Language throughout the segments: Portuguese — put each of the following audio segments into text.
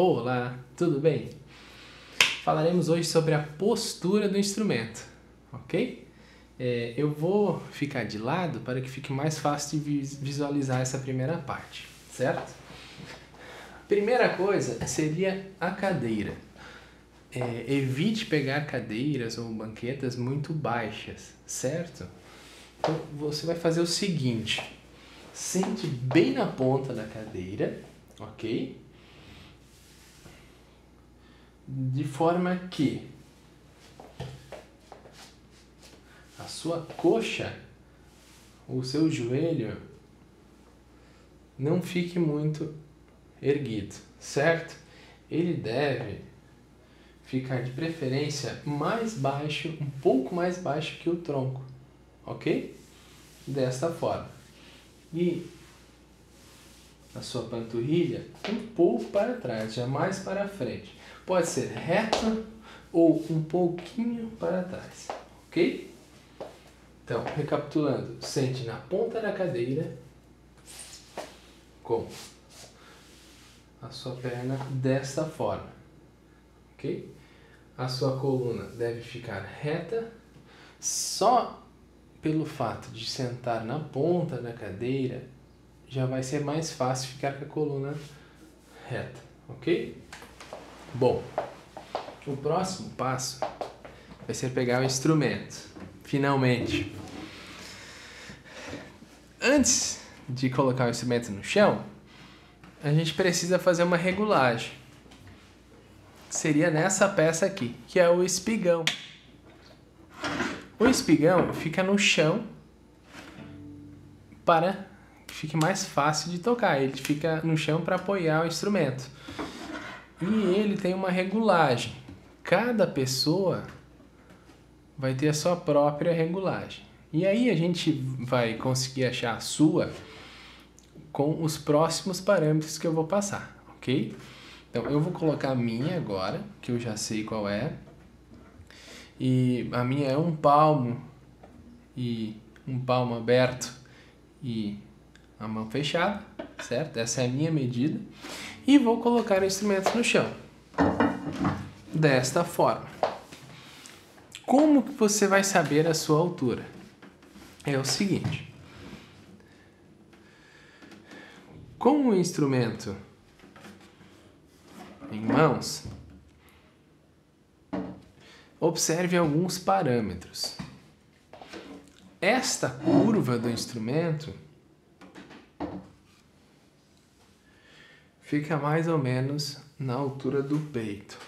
Olá, tudo bem? Falaremos hoje sobre a postura do instrumento, ok? É, eu vou ficar de lado para que fique mais fácil de visualizar essa primeira parte, certo? Primeira coisa seria a cadeira. É, evite pegar cadeiras ou banquetas muito baixas, certo? Então você vai fazer o seguinte: sente bem na ponta da cadeira, ok? De forma que a sua coxa, o seu joelho, não fique muito erguido, certo? Ele deve ficar de preferência mais baixo, um pouco mais baixo que o tronco, ok? Desta forma. E a sua panturrilha um pouco para trás, jamais para frente. Pode ser reta ou um pouquinho para trás, ok? Então, recapitulando, sente na ponta da cadeira com a sua perna desta forma, ok? A sua coluna deve ficar reta, só pelo fato de sentar na ponta da cadeira já vai ser mais fácil ficar com a coluna reta, ok? Bom, o próximo passo vai ser pegar o instrumento, finalmente. Antes de colocar o instrumento no chão, a gente precisa fazer uma regulagem. Seria nessa peça aqui, que é o espigão. O espigão fica no chão para fique mais fácil de tocar. Ele fica no chão para apoiar o instrumento. E ele tem uma regulagem. Cada pessoa vai ter a sua própria regulagem. E aí a gente vai conseguir achar a sua com os próximos parâmetros que eu vou passar, ok? Então eu vou colocar a minha agora, que eu já sei qual é. E a minha é um palmo e um palmo aberto e a mão fechada, certo? Essa é a minha medida e vou colocar o instrumento no chão. Desta forma. Como que você vai saber a sua altura? É o seguinte. Com o instrumento em mãos, observe alguns parâmetros. Esta curva do instrumento fica mais ou menos na altura do peito.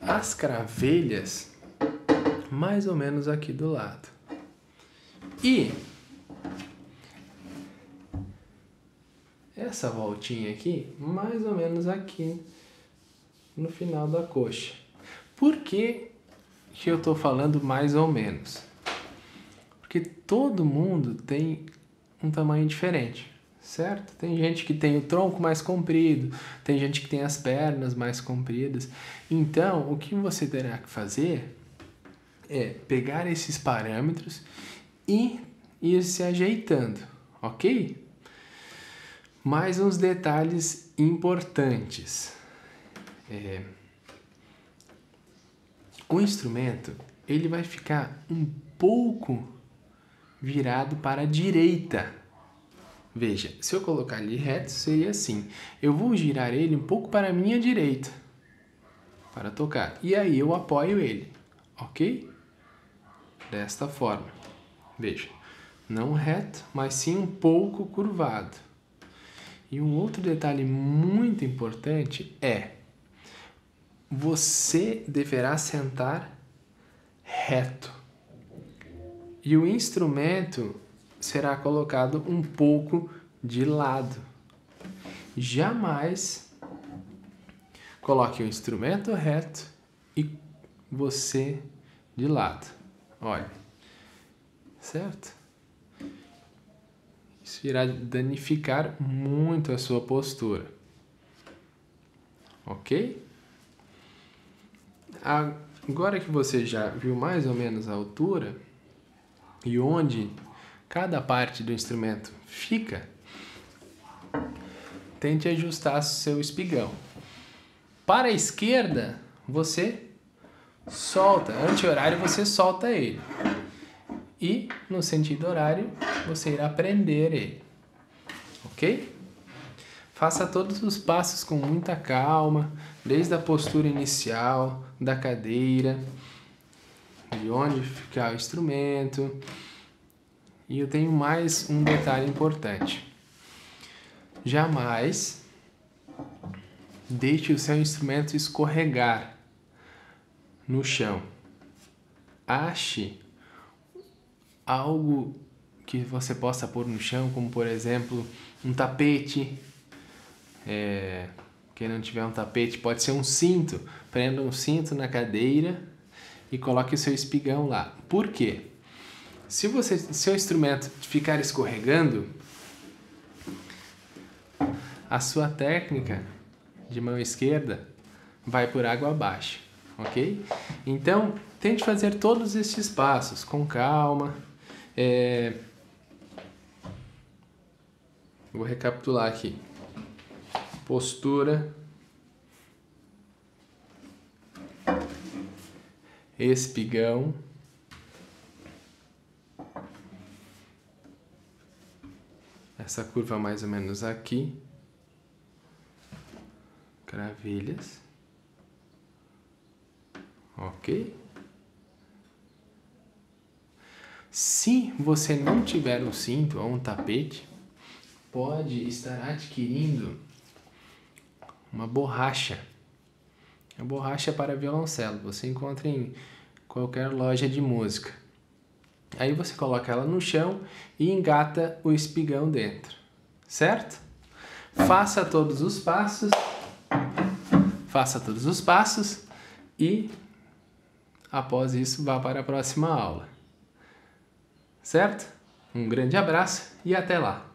As cravelhas, mais ou menos aqui do lado. E essa voltinha aqui, mais ou menos aqui no final da coxa. Por que, que eu estou falando mais ou menos? Porque todo mundo tem um tamanho diferente certo? Tem gente que tem o tronco mais comprido, tem gente que tem as pernas mais compridas. Então, o que você terá que fazer é pegar esses parâmetros e ir se ajeitando, ok? Mais uns detalhes importantes. É... O instrumento ele vai ficar um pouco virado para a direita Veja, se eu colocar ele reto, seria assim. Eu vou girar ele um pouco para a minha direita, para tocar. E aí eu apoio ele, ok? Desta forma. Veja, não reto, mas sim um pouco curvado. E um outro detalhe muito importante é você deverá sentar reto. E o instrumento será colocado um pouco de lado. Jamais coloque o instrumento reto e você de lado. Olha, certo? Isso irá danificar muito a sua postura. Ok? Agora que você já viu mais ou menos a altura e onde cada parte do instrumento fica, tente ajustar seu espigão. Para a esquerda, você solta. Anti-horário, você solta ele. E no sentido horário, você irá prender ele. Ok? Faça todos os passos com muita calma, desde a postura inicial, da cadeira, de onde ficar o instrumento. E eu tenho mais um detalhe importante. Jamais deixe o seu instrumento escorregar no chão. Ache algo que você possa pôr no chão, como por exemplo um tapete. É, quem não tiver um tapete, pode ser um cinto. Prenda um cinto na cadeira e coloque o seu espigão lá. Por quê? Se você, seu instrumento ficar escorregando, a sua técnica de mão esquerda vai por água abaixo, ok? Então, tente fazer todos estes passos com calma. É... Vou recapitular aqui. Postura. Espigão. Essa curva mais ou menos aqui, cravilhas, ok? Se você não tiver um cinto ou um tapete, pode estar adquirindo uma borracha. A borracha para violoncelo, você encontra em qualquer loja de música. Aí você coloca ela no chão e engata o espigão dentro, certo? Faça todos os passos, faça todos os passos e após isso vá para a próxima aula. Certo? Um grande abraço e até lá!